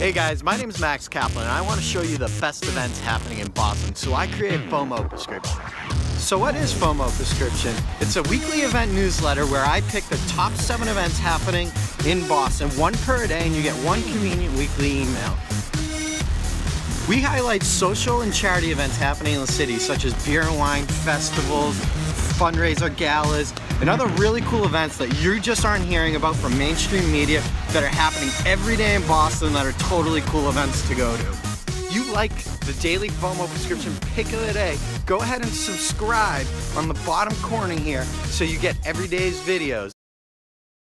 Hey guys, my name is Max Kaplan and I want to show you the best events happening in Boston. So I created FOMO Prescription. So what is FOMO Prescription? It's a weekly event newsletter where I pick the top seven events happening in Boston, one per day, and you get one convenient weekly email. We highlight social and charity events happening in the city, such as beer and wine festivals, fundraiser galas, and other really cool events that you just aren't hearing about from mainstream media that are happening every day in Boston that are totally cool events to go to. You like the Daily FOMO Prescription Pick of the Day, go ahead and subscribe on the bottom corner here so you get every day's videos.